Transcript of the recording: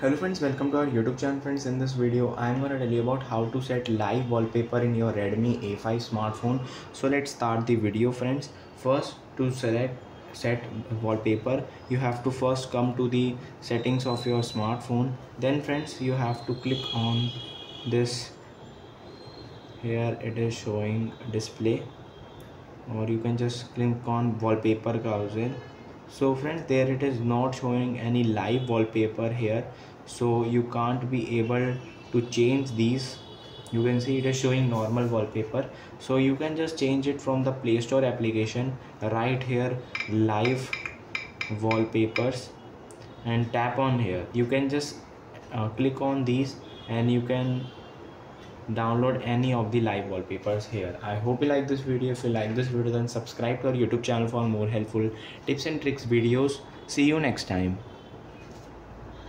hello friends welcome to our youtube channel friends. In this video i'm going to tell you about how to set live wallpaper in your redmi a5 smartphone. So let's start the video friends. First to select set wallpaper you have to first come to the settings of your smartphone. Then friends you have to click on this. Here it is showing display. Or you can just click on wallpaper browser so friends there it is not showing any live wallpaper here. So you can't be able to change these. You can see it is showing normal wallpaper. So you can just change it from the play store application right here live wallpapers and tap on here. You can just uh, click on these and you can download any of the live wallpapers here. I hope you like this video. If you like this video then subscribe to our youtube channel for more helpful tips and tricks videos. See you next time